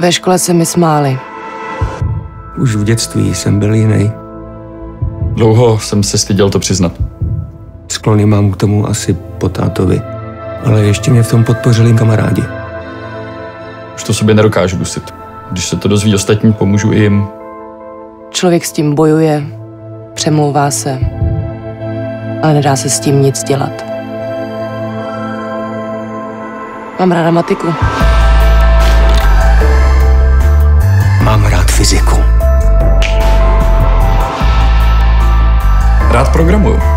Ve škole se mi smáli. Už v dětství jsem byl jiný. Dlouho jsem se styděl to přiznat. Sklony mám k tomu asi po tátovi. Ale ještě mě v tom podpořili kamarádi. Už to sobě nedokážu dusit. Když se to dozví ostatní, pomůžu i jim. Člověk s tím bojuje, přemlouvá se, ale nedá se s tím nic dělat. Mám ráda matiku. Fyziku. Rád programuju.